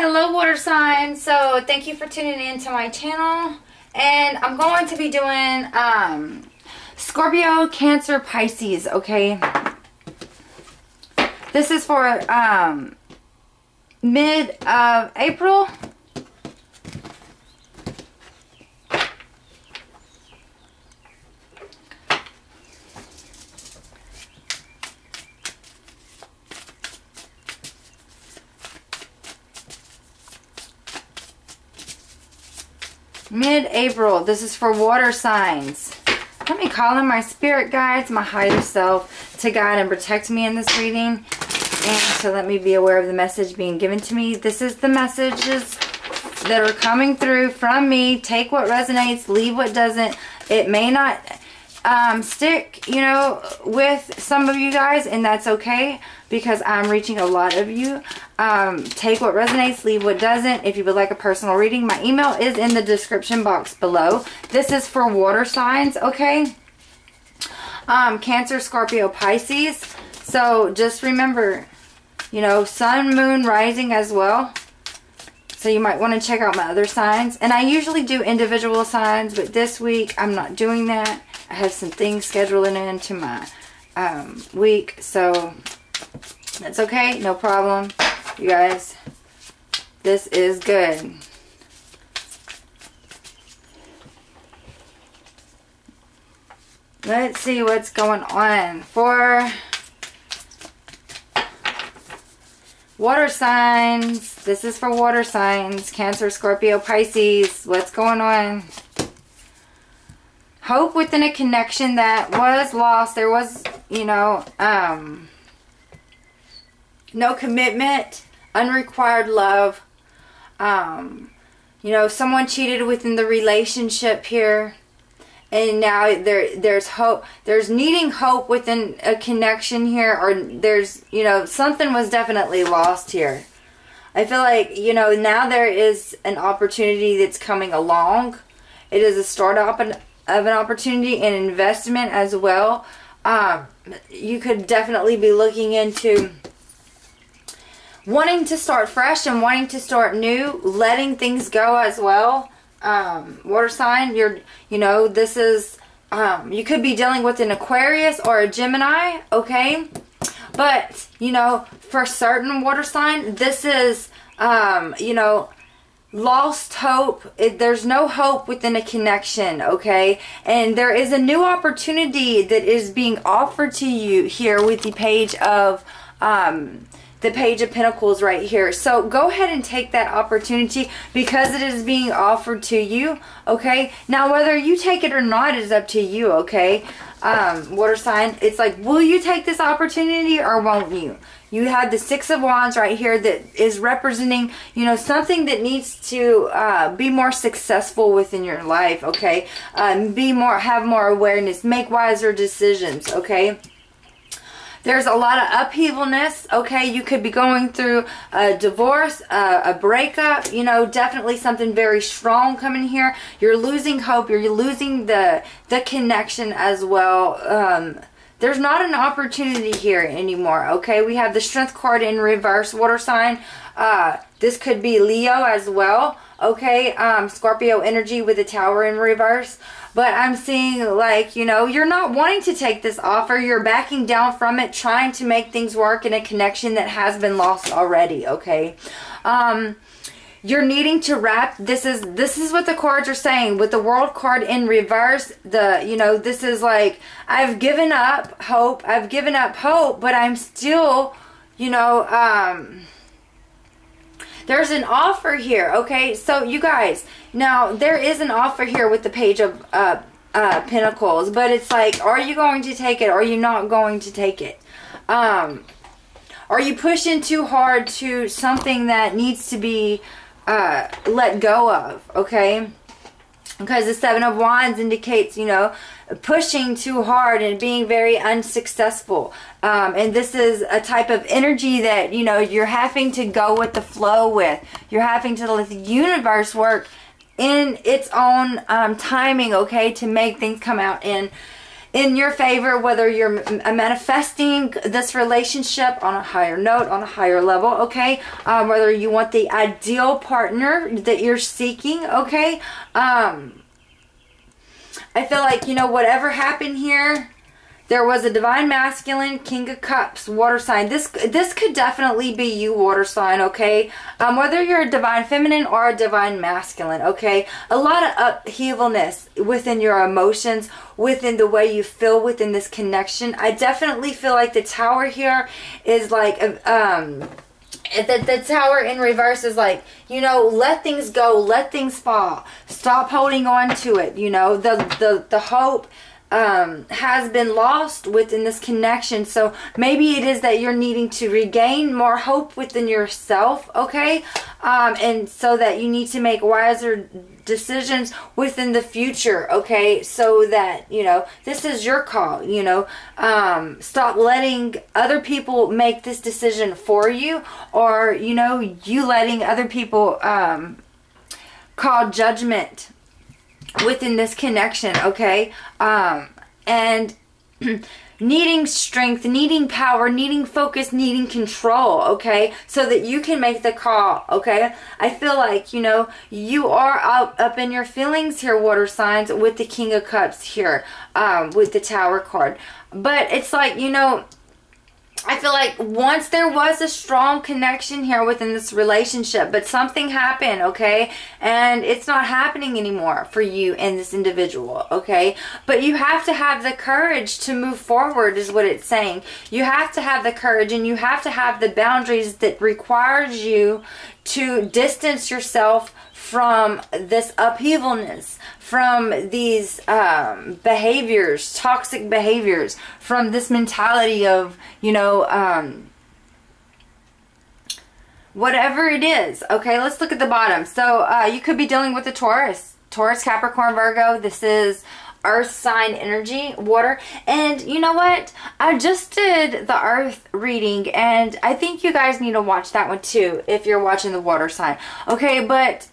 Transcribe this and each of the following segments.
Hello water signs. So thank you for tuning in to my channel. And I'm going to be doing um, Scorpio, Cancer, Pisces, okay? This is for um, mid of April. Mid-April. This is for water signs. Let me call in my spirit guides, my higher self, to guide and protect me in this reading. And to let me be aware of the message being given to me. This is the messages that are coming through from me. Take what resonates, leave what doesn't. It may not um, stick, you know, with some of you guys, and that's okay because I'm reaching a lot of you. Um, take what resonates, leave what doesn't. If you would like a personal reading, my email is in the description box below. This is for water signs, okay? Um, Cancer, Scorpio, Pisces. So just remember, you know, sun, moon, rising as well. So you might want to check out my other signs. And I usually do individual signs, but this week I'm not doing that. I have some things scheduling into my um, week. So that's okay. No problem. You guys, this is good. Let's see what's going on for Water signs. This is for water signs. Cancer, Scorpio, Pisces. What's going on? Hope within a connection that was lost. There was, you know, um, no commitment, unrequired love. Um, you know, someone cheated within the relationship here and now there there's hope. There's needing hope within a connection here or there's you know something was definitely lost here. I feel like you know now there is an opportunity that's coming along. It is a start up of an opportunity and investment as well. Um, you could definitely be looking into wanting to start fresh and wanting to start new letting things go as well um, water sign, you're, you know, this is, um, you could be dealing with an Aquarius or a Gemini, okay? But, you know, for certain water sign, this is, um, you know, lost hope. It, there's no hope within a connection, okay? And there is a new opportunity that is being offered to you here with the page of, um, the page of pentacles right here. So go ahead and take that opportunity because it is being offered to you okay? Now whether you take it or not is up to you okay? Um, water sign it's like will you take this opportunity or won't you? You have the six of wands right here that is representing you know something that needs to uh, be more successful within your life okay? Um, be more have more awareness make wiser decisions okay there's a lot of upheavalness, okay? You could be going through a divorce, uh, a breakup, you know, definitely something very strong coming here. You're losing hope. You're losing the, the connection as well. Um, there's not an opportunity here anymore, okay? We have the Strength card in reverse, water sign. Uh, this could be Leo as well, okay? Um, Scorpio energy with the tower in reverse. But I'm seeing like, you know, you're not wanting to take this offer. You're backing down from it, trying to make things work in a connection that has been lost already, okay? Um, you're needing to wrap this is this is what the cards are saying with the world card in reverse the you know this is like i've given up hope i've given up hope but i'm still you know um there's an offer here, okay? So you guys, now there is an offer here with the page of uh, uh, Pentacles, but it's like, are you going to take it? Or are you not going to take it? Um, are you pushing too hard to something that needs to be uh, let go of, okay? Because the Seven of Wands indicates, you know, pushing too hard and being very unsuccessful. Um, and this is a type of energy that, you know, you're having to go with the flow with. You're having to let the universe work in its own um, timing, okay, to make things come out in in your favor, whether you're manifesting this relationship on a higher note, on a higher level, okay? Um, whether you want the ideal partner that you're seeking, okay? Um, I feel like, you know, whatever happened here, there was a divine masculine, king of cups, water sign. This this could definitely be you, water sign, okay? Um, whether you're a divine feminine or a divine masculine, okay? A lot of upheavalness within your emotions, within the way you feel within this connection. I definitely feel like the tower here is like, um, the, the tower in reverse is like you know let things go let things fall stop holding on to it you know the the the hope um, has been lost within this connection. So maybe it is that you're needing to regain more hope within yourself, okay? Um, and so that you need to make wiser decisions within the future, okay? So that, you know, this is your call, you know. Um, stop letting other people make this decision for you or, you know, you letting other people um, call judgment within this connection, okay? Um, and needing strength, needing power, needing focus, needing control, okay? So that you can make the call, okay? I feel like, you know, you are up, up in your feelings here, water signs, with the King of Cups here, um, with the Tower card. But it's like, you know, I feel like once there was a strong connection here within this relationship, but something happened, okay? And it's not happening anymore for you and this individual, okay? But you have to have the courage to move forward is what it's saying. You have to have the courage and you have to have the boundaries that requires you to distance yourself from this upheavalness, from these um, behaviors, toxic behaviors, from this mentality of, you know, um, whatever it is. Okay, let's look at the bottom. So uh, you could be dealing with a Taurus, Taurus, Capricorn, Virgo. This is earth sign energy water and you know what i just did the earth reading and i think you guys need to watch that one too if you're watching the water sign okay but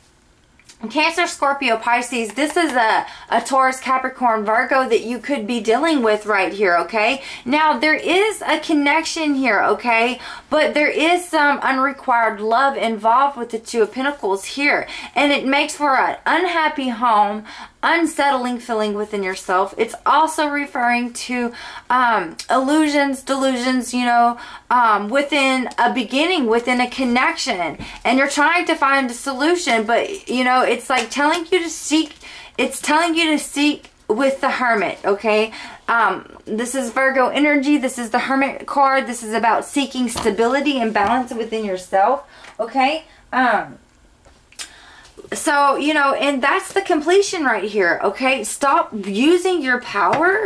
Cancer, Scorpio, Pisces, this is a, a Taurus, Capricorn, Virgo that you could be dealing with right here, okay? Now, there is a connection here, okay? But there is some unrequired love involved with the Two of Pentacles here. And it makes for an unhappy home, unsettling feeling within yourself. It's also referring to um, illusions, delusions, you know, um, within a beginning, within a connection. And you're trying to find a solution, but, you know, it's like telling you to seek, it's telling you to seek with the hermit okay um this is virgo energy this is the hermit card this is about seeking stability and balance within yourself okay um so, you know, and that's the completion right here, okay? Stop using your power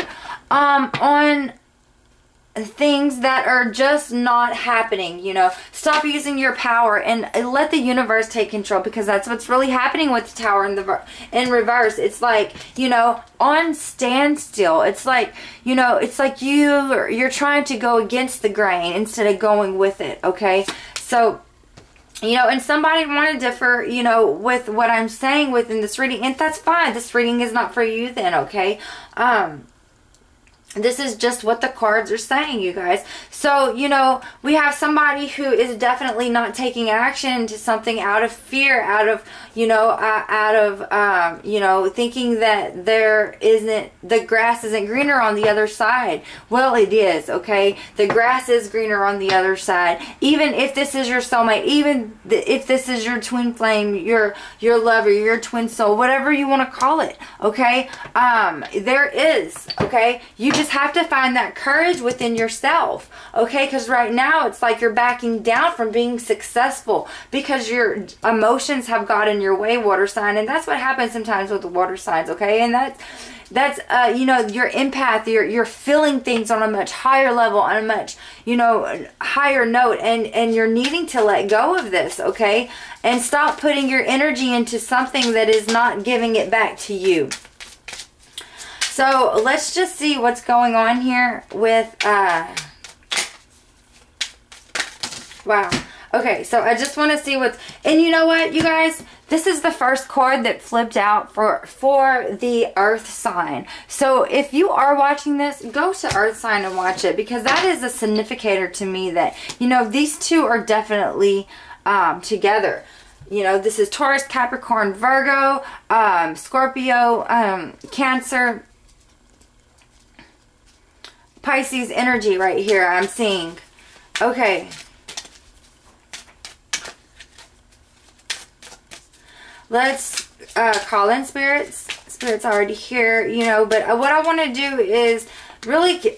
um, on things that are just not happening, you know. Stop using your power and let the universe take control because that's what's really happening with the tower in the in reverse. It's like, you know, on standstill. It's like, you know, it's like you you're trying to go against the grain instead of going with it, okay? So, you know, and somebody want to differ, you know, with what I'm saying within this reading, and that's fine. This reading is not for you then, okay? Um, this is just what the cards are saying, you guys. So, you know, we have somebody who is definitely not taking action to something out of fear, out of, you know, uh, out of, um, you know, thinking that there isn't, the grass isn't greener on the other side. Well, it is, okay? The grass is greener on the other side. Even if this is your soulmate, even if this is your twin flame, your, your lover, your twin soul, whatever you want to call it, okay? Um, there is, okay? You just have to find that courage within yourself, okay? Because right now it's like you're backing down from being successful because your emotions have gotten your way, water sign. And that's what happens sometimes with the water signs, okay? And that's that's uh, you know your empath you're you're feeling things on a much higher level on a much you know higher note and and you're needing to let go of this okay and stop putting your energy into something that is not giving it back to you so let's just see what's going on here with, uh, wow. Okay, so I just want to see what's, and you know what, you guys? This is the first card that flipped out for, for the earth sign. So if you are watching this, go to earth sign and watch it because that is a significator to me that, you know, these two are definitely um, together. You know, this is Taurus, Capricorn, Virgo, um, Scorpio, um, Cancer, Pisces energy right here I'm seeing. Okay. Let's uh, call in spirits. Spirit's already here, you know, but uh, what I want to do is really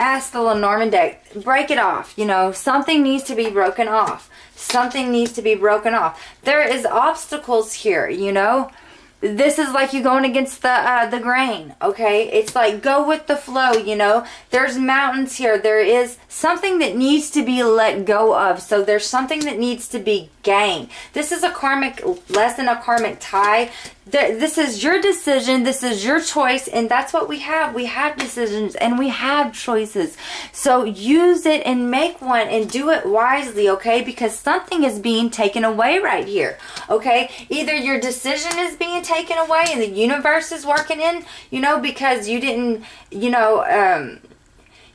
ask the Lenormand deck, break it off, you know, something needs to be broken off. Something needs to be broken off. There is obstacles here, you know, this is like you going against the uh, the grain okay? It's like go with the flow you know? There's mountains here. There is something that needs to be let go of. So there's something that needs to be gained. This is a karmic lesson a karmic tie this is your decision this is your choice and that's what we have. We have decisions and we have choices. So use it and make one and do it wisely okay? Because something is being taken away right here okay? Either your decision is being taken away and the universe is working in you know because you didn't you know um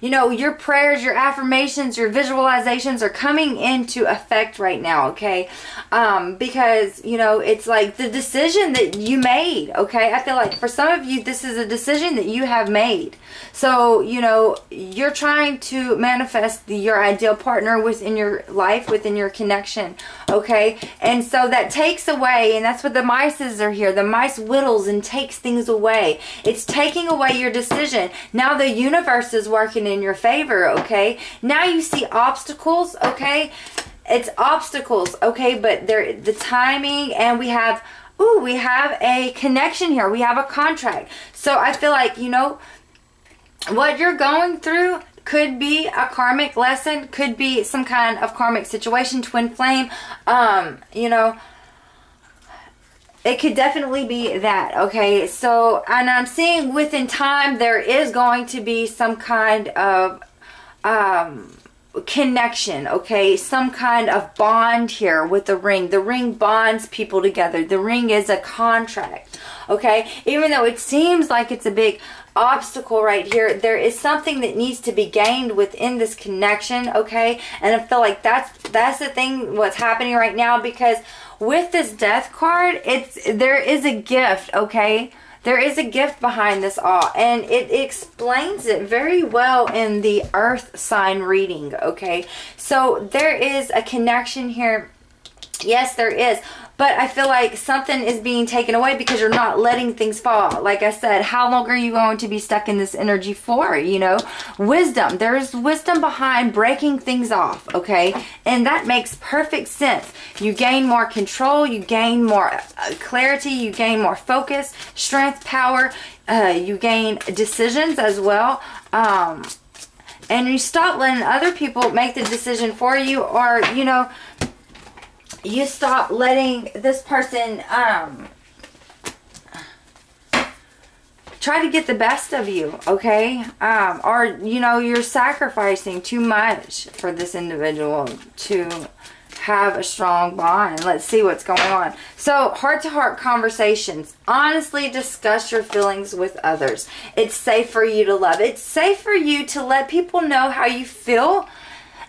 you know, your prayers, your affirmations, your visualizations are coming into effect right now, okay? Um, because, you know, it's like the decision that you made, okay? I feel like for some of you, this is a decision that you have made. So, you know, you're trying to manifest the, your ideal partner within your life, within your connection, okay? And so that takes away, and that's what the mices are here. The mice whittles and takes things away. It's taking away your decision. Now the universe is working in your favor, okay? Now you see obstacles, okay? It's obstacles, okay? But there, the timing and we have, ooh, we have a connection here. We have a contract. So I feel like, you know, what you're going through could be a karmic lesson, could be some kind of karmic situation, twin flame, um, you know, it could definitely be that okay? So and i'm seeing within time there is going to be some kind of um connection okay? Some kind of bond here with the ring. The ring bonds people together. The ring is a contract okay? Even though it seems like it's a big obstacle right here there is something that needs to be gained within this connection okay and i feel like that's that's the thing what's happening right now because with this death card, it's there is a gift, okay? There is a gift behind this all, and it explains it very well in the earth sign reading, okay? So there is a connection here. Yes, there is. But I feel like something is being taken away because you're not letting things fall. Like I said, how long are you going to be stuck in this energy for? You know, wisdom. There's wisdom behind breaking things off, okay? And that makes perfect sense. You gain more control, you gain more uh, clarity, you gain more focus, strength, power, uh, you gain decisions as well. Um, and you stop letting other people make the decision for you or, you know, you stop letting this person um, try to get the best of you, okay? Um, or, you know, you're sacrificing too much for this individual to have a strong bond. Let's see what's going on. So, heart-to-heart -heart conversations. Honestly discuss your feelings with others. It's safe for you to love. It's safe for you to let people know how you feel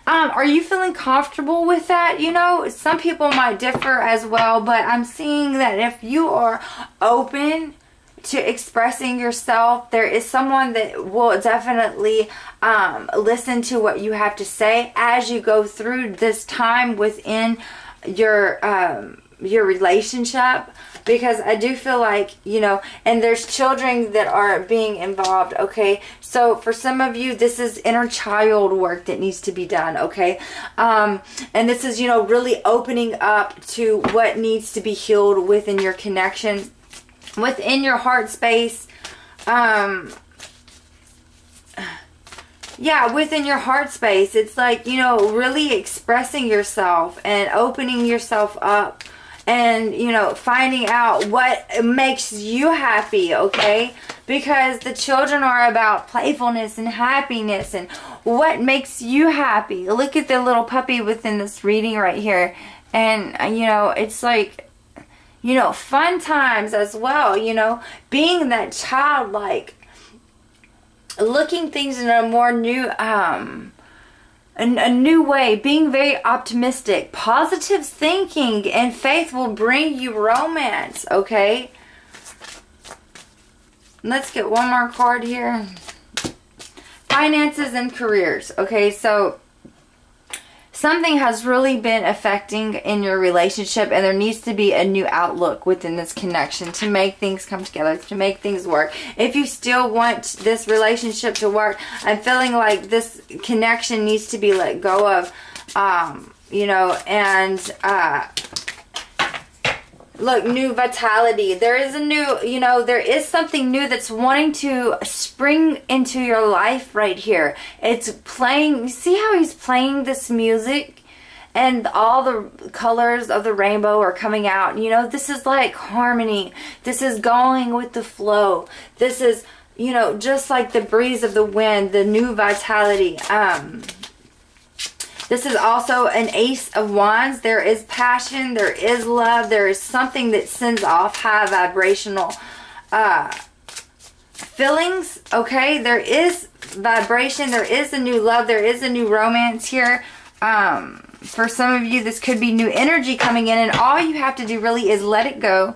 um, are you feeling comfortable with that? You know, some people might differ as well, but I'm seeing that if you are open to expressing yourself, there is someone that will definitely um, listen to what you have to say as you go through this time within your um, your relationship because I do feel like, you know, and there's children that are being involved, okay? So for some of you, this is inner child work that needs to be done, okay? Um, and this is, you know, really opening up to what needs to be healed within your connection, within your heart space. Um, yeah, within your heart space. It's like, you know, really expressing yourself and opening yourself up and you know finding out what makes you happy okay? Because the children are about playfulness and happiness and what makes you happy. Look at the little puppy within this reading right here. And uh, you know it's like you know fun times as well you know? Being that childlike looking things in a more new um a, a new way, being very optimistic, positive thinking, and faith will bring you romance, okay? Let's get one more card here. Finances and careers, okay? So, something has really been affecting in your relationship and there needs to be a new outlook within this connection to make things come together to make things work. If you still want this relationship to work i'm feeling like this connection needs to be let go of um, you know and uh, look new vitality. There is a new you know there is something new that's wanting to spring into your life right here. It's playing you see how he's playing this music? And all the colors of the rainbow are coming out. You know this is like harmony. This is going with the flow. This is you know just like the breeze of the wind the new vitality. Um this is also an Ace of Wands. There is passion. There is love. There is something that sends off high vibrational uh, feelings. Okay, there is vibration. There is a new love. There is a new romance here. Um, for some of you, this could be new energy coming in. And all you have to do really is let it go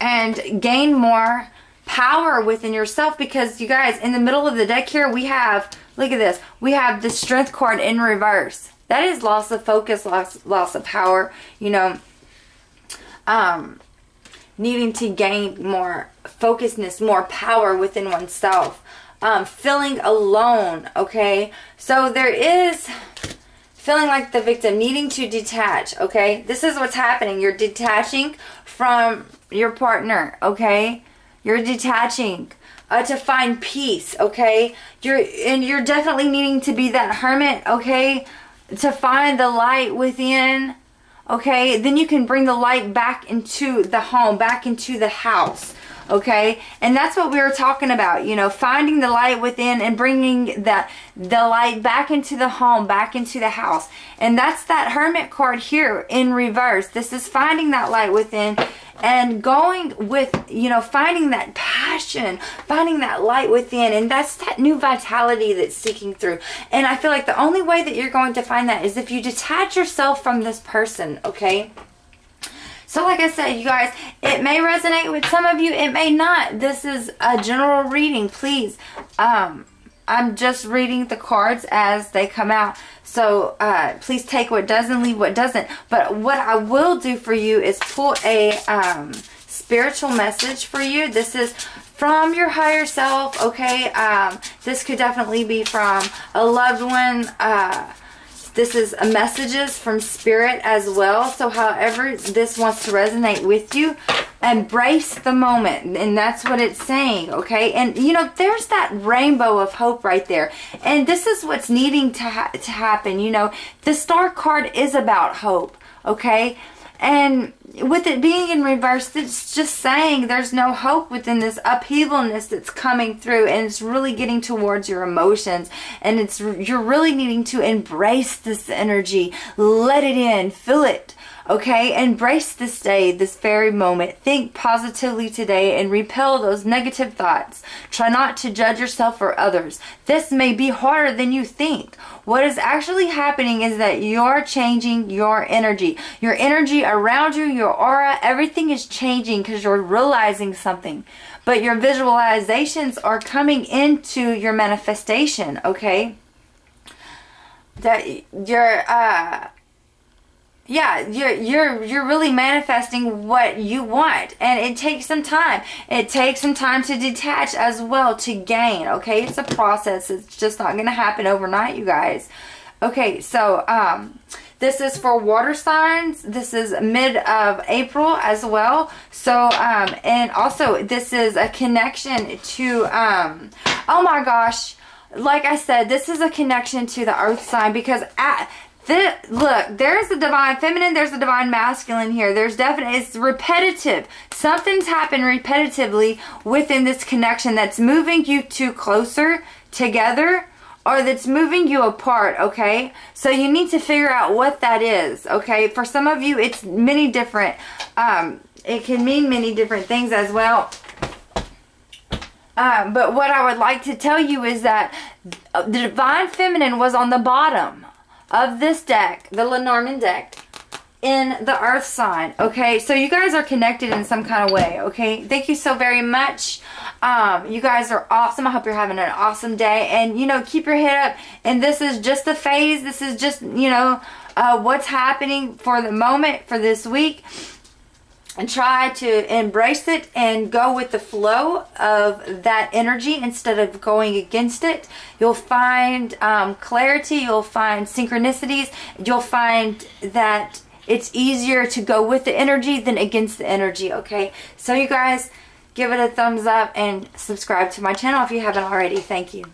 and gain more power within yourself. Because you guys, in the middle of the deck here, we have Look at this. We have the strength card in reverse. That is loss of focus, loss, loss of power, you know, um, needing to gain more focusedness, more power within oneself. Um, feeling alone, okay? So there is feeling like the victim, needing to detach, okay? This is what's happening. You're detaching from your partner, okay? You're detaching uh, to find peace, okay? You're and you're definitely needing to be that hermit, okay? To find the light within, okay? Then you can bring the light back into the home, back into the house, okay? And that's what we were talking about, you know, finding the light within and bringing that the light back into the home, back into the house. And that's that hermit card here in reverse. This is finding that light within and going with, you know, finding that passion, finding that light within. And that's that new vitality that's seeking through. And I feel like the only way that you're going to find that is if you detach yourself from this person, okay? So like I said, you guys, it may resonate with some of you, it may not. This is a general reading, please. Um, I'm just reading the cards as they come out. So uh, please take what does and leave what doesn't. But what I will do for you is pull a um, spiritual message for you. This is from your higher self, okay? Um, this could definitely be from a loved one. Uh, this is a messages from spirit as well. So however this wants to resonate with you, embrace the moment. And that's what it's saying okay? And you know there's that rainbow of hope right there. And this is what's needing to, ha to happen you know? The star card is about hope okay and with it being in reverse, it's just saying there's no hope within this upheavalness that's coming through and it's really getting towards your emotions. And it's you're really needing to embrace this energy, let it in, feel it, Okay, embrace this day, this very moment. Think positively today and repel those negative thoughts. Try not to judge yourself or others. This may be harder than you think. What is actually happening is that you're changing your energy. Your energy around you, your aura, everything is changing because you're realizing something. But your visualizations are coming into your manifestation, okay? That you're, uh, yeah you're you're you're really manifesting what you want and it takes some time. It takes some time to detach as well to gain okay? It's a process. It's just not gonna happen overnight you guys. Okay so um this is for water signs. This is mid of april as well. So um and also this is a connection to um oh my gosh. Like I said, this is a connection to the earth sign because at The, look, there's the divine feminine, there's the divine masculine here. There's definitely, it's repetitive. Something's happened repetitively within this connection that's moving you two closer together or that's moving you apart, okay? So you need to figure out what that is, okay? For some of you, it's many different, um, it can mean many different things as well. Um, but what I would like to tell you is that the Divine Feminine was on the bottom of this deck, the Lenormand deck, in the earth sign, okay? So you guys are connected in some kind of way, okay? Thank you so very much. Um, you guys are awesome. I hope you're having an awesome day. And, you know, keep your head up. And this is just a phase. This is just, you know, uh, what's happening for the moment, for this week and try to embrace it and go with the flow of that energy instead of going against it. You'll find um, clarity, you'll find synchronicities, you'll find that it's easier to go with the energy than against the energy, okay? So you guys, give it a thumbs up and subscribe to my channel if you haven't already. Thank you.